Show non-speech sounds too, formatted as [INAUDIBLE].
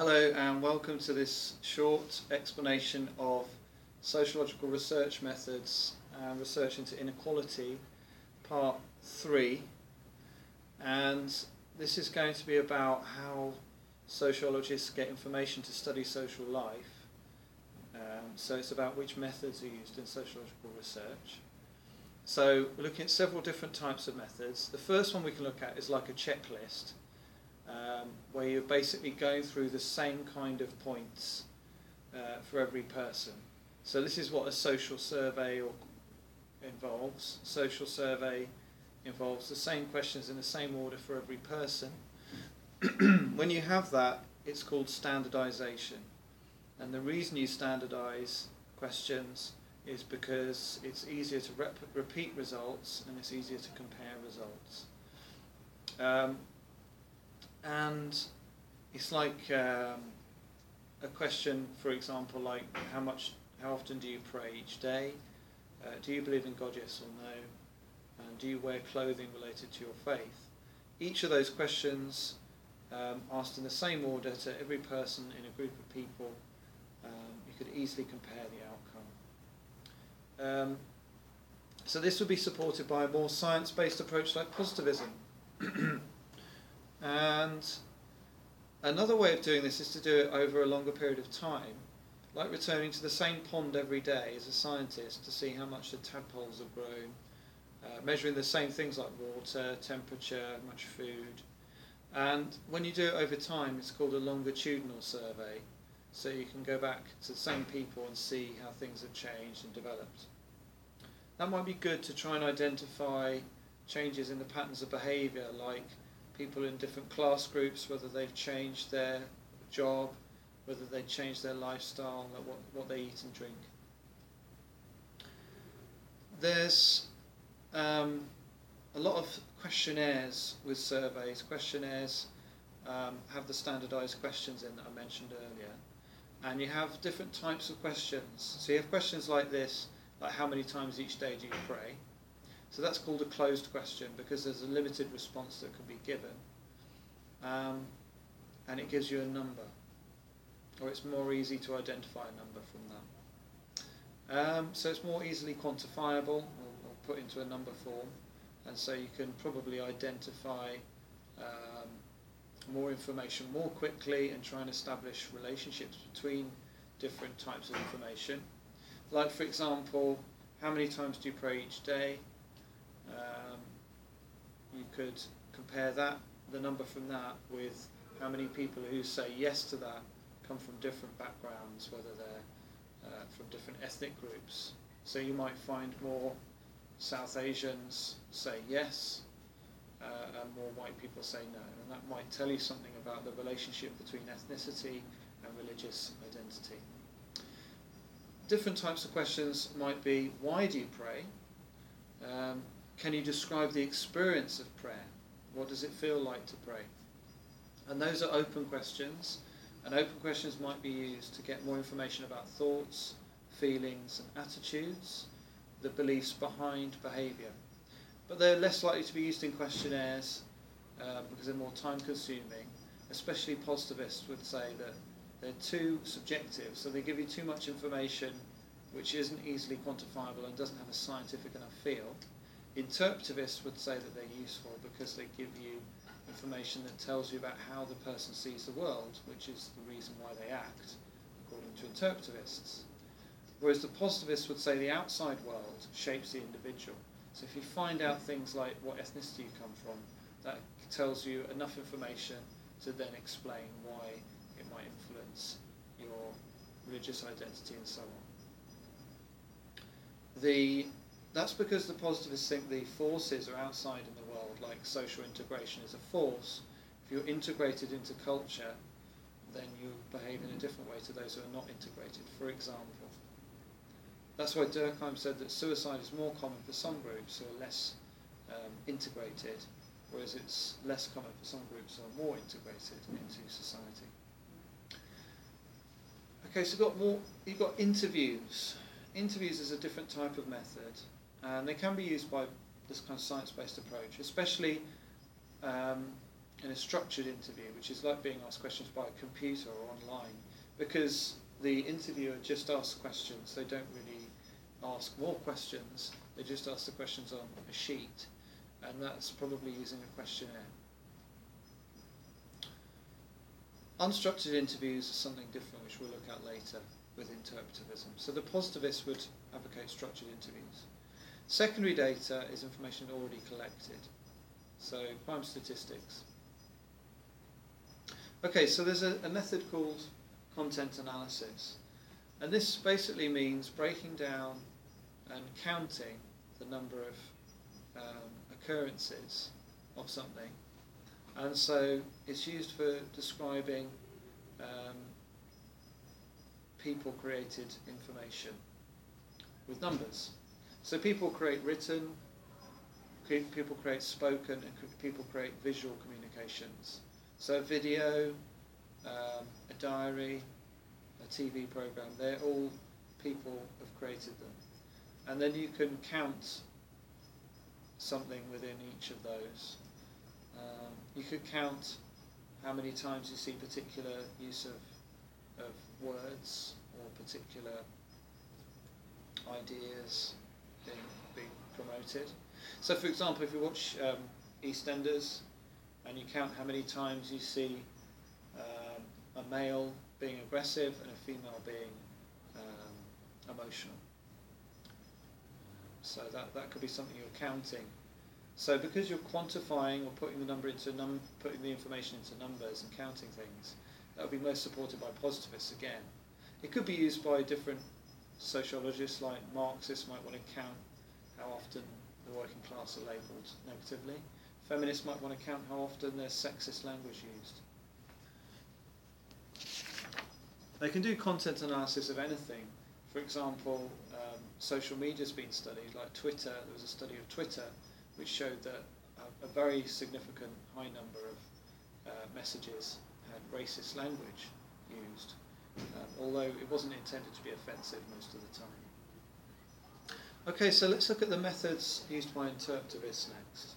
Hello and welcome to this short explanation of sociological research methods and research into inequality, part three. And this is going to be about how sociologists get information to study social life. Um, so it's about which methods are used in sociological research. So we're looking at several different types of methods. The first one we can look at is like a checklist um, where you're basically going through the same kind of points uh, for every person. So this is what a social survey or involves. Social survey involves the same questions in the same order for every person. [CLEARS THROAT] when you have that, it's called standardization. And the reason you standardize questions is because it's easier to rep- repeat results and it's easier to compare results. Um, and it's like um, a question, for example, like how much, how often do you pray each day? Uh, do you believe in God, yes or no? And do you wear clothing related to your faith? Each of those questions, um, asked in the same order to every person in a group of people, um, you could easily compare the outcome. Um, so this would be supported by a more science-based approach like positivism. [CLEARS THROAT] And another way of doing this is to do it over a longer period of time, like returning to the same pond every day as a scientist to see how much the tadpoles have grown, uh, measuring the same things like water, temperature, much food. And when you do it over time, it's called a longitudinal survey. So you can go back to the same people and see how things have changed and developed. That might be good to try and identify changes in the patterns of behaviour, like people in different class groups, whether they've changed their job, whether they changed their lifestyle, what, what they eat and drink. There's um, a lot of questionnaires with surveys. Questionnaires um, have the standardized questions in that I mentioned earlier. And you have different types of questions. So you have questions like this, like how many times each day do you pray? So that's called a closed question because there's a limited response that can be given. Um, and it gives you a number. Or it's more easy to identify a number from that. Um, so it's more easily quantifiable or, or, put into a number form. And so you can probably identify um, more information more quickly and try and establish relationships between different types of information. Like, for example, how many times do you pray each day? Um, you could compare that, the number from that, with how many people who say yes to that come from different backgrounds, whether they're uh, from different ethnic groups. So you might find more South Asians say yes, uh, and more white people say no. And that might tell you something about the relationship between ethnicity and religious identity. Different types of questions might be why do you pray? Um, can you describe the experience of prayer? What does it feel like to pray? And those are open questions, and open questions might be used to get more information about thoughts, feelings, and attitudes, the beliefs behind behaviour. But they're less likely to be used in questionnaires uh, because they're more time consuming. Especially positivists would say that they're too subjective, so they give you too much information which isn't easily quantifiable and doesn't have a scientific enough feel. Interpretivists would say that they're useful because they give you information that tells you about how the person sees the world, which is the reason why they act, according to interpretivists. Whereas the positivists would say the outside world shapes the individual. So if you find out things like what ethnicity you come from, that tells you enough information to then explain why it might influence your religious identity and so on. The that's because the positivists think the forces are outside in the world, like social integration is a force. If you're integrated into culture, then you behave in a different way to those who are not integrated. For example, that's why Durkheim said that suicide is more common for some groups who are less um, integrated, whereas it's less common for some groups who are more integrated into society. Okay, so you've got more. You've got interviews. Interviews is a different type of method and they can be used by this kind of science-based approach, especially um, in a structured interview, which is like being asked questions by a computer or online, because the interviewer just asks questions. They don't really ask more questions. They just ask the questions on a sheet, and that's probably using a questionnaire. Unstructured interviews are something different, which we'll look at later with interpretivism. So the positivists would advocate structured interviews. Secondary data is information already collected, so crime statistics. Okay, so there's a, a method called content analysis, and this basically means breaking down and counting the number of um, occurrences of something and so it's used for describing um, people created information with numbers. So people create written, people create spoken, and people create visual communications. So video, um, a diary, a TV program, they're all people have created them. And then you can count something within each of those. Um, you could count how many times you see particular use of, of words or particular ideas being, being promoted. So, for example, if you watch um, EastEnders and you count how many times you see um, a male being aggressive and a female being um, emotional. So that, that could be something you're counting so because you're quantifying or putting the number into num putting the information into numbers and counting things, that would be most supported by positivists again. It could be used by different sociologists, like Marxists might want to count how often the working class are labelled negatively. Feminists might want to count how often there's sexist language used. They can do content analysis of anything. For example, um, social media's been studied, like Twitter. There was a study of Twitter which showed that a, a very significant high number of uh, messages had racist language used, um, although it wasn't intended to be offensive most of the time. Okay, so let's look at the methods used by interpretivists next.